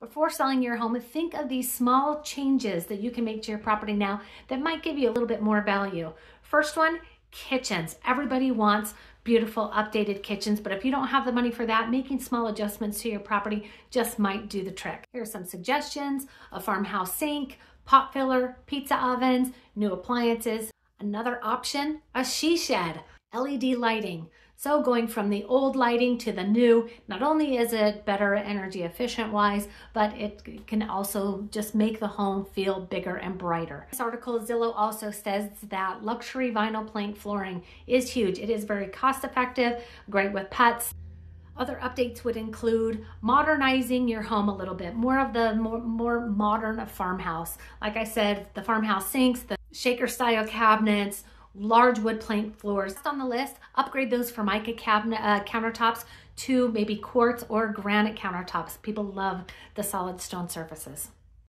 Before selling your home, think of these small changes that you can make to your property now that might give you a little bit more value. First one, kitchens. Everybody wants beautiful updated kitchens, but if you don't have the money for that, making small adjustments to your property just might do the trick. Here are some suggestions, a farmhouse sink, pot filler, pizza ovens, new appliances. Another option, a she shed, LED lighting. So going from the old lighting to the new, not only is it better energy efficient wise, but it can also just make the home feel bigger and brighter. This article, Zillow also says that luxury vinyl plank flooring is huge. It is very cost effective, great with pets. Other updates would include modernizing your home a little bit, more of the more, more modern farmhouse. Like I said, the farmhouse sinks, the shaker style cabinets, large wood plank floors. On the list, upgrade those Formica cabinet uh, countertops to maybe quartz or granite countertops. People love the solid stone surfaces.